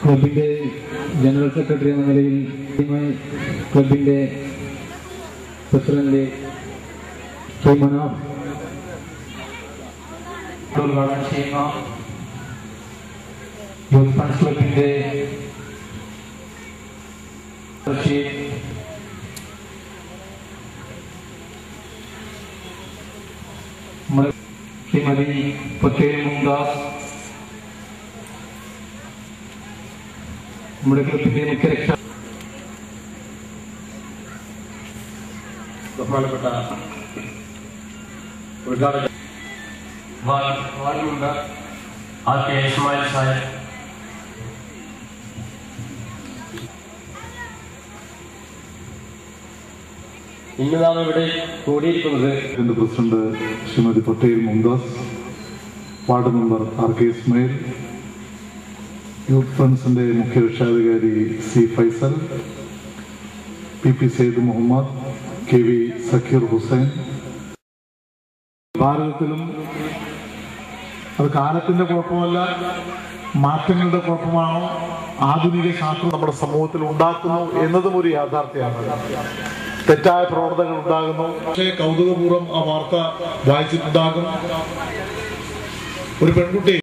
ക്ലബിന്റെ general secretary എന്ന നിലയിൽ ക്ലബിന്റെ പ്രസിഡന്റ് ശ്രീ മനോഹർ. ഉദ്ഘാടനം ചെയ്യുന്ന യൂത്ത് ഫണ്ട്സ് ക്ലബിന്റെ റഷീദ് നമ്മുടെ ശ്രീമതി പത്തേൽ മുംദാസ് നമ്മുടെ ക്ലബിന്റെ മുഖ്യ രക്ഷ ബഹുമാനപ്പെട്ട ഉദ്ഘാടക ഇന്ന് നാം ഇവിടെ കൂടിയിരിക്കുന്നത്. എന്റെ president Shrimati Patel Mumtaz ward member R K Ismail youth ഫ്രണ്ട്സിന്റെ മുഖ്യ രക്ഷാധികാരി C Faisal P P Sayed Muhammad K V Zakir Hussain. ഭാരതത്തിലും അത് കാലത്തിന്റെ കുഴപ്പമല്ല മാറ്റങ്ങളുടെ കുഴപ്പമാണോ ആധുനിക ശാസ്ത്രം നമ്മുടെ സമൂഹത്തിൽ ഉണ്ടാക്കുന്നു എന്നതും ഒരു യാഥാർത്ഥ്യമാണ്. തെറ്റായ പ്രവർത്തനങ്ങൾ ഉണ്ടാകുന്നു. പക്ഷേ കൗതുകപൂർവം ആ വാർത്ത വായിച്ചിട്ടുണ്ടാകും. ഒരു പെൺകുട്ടി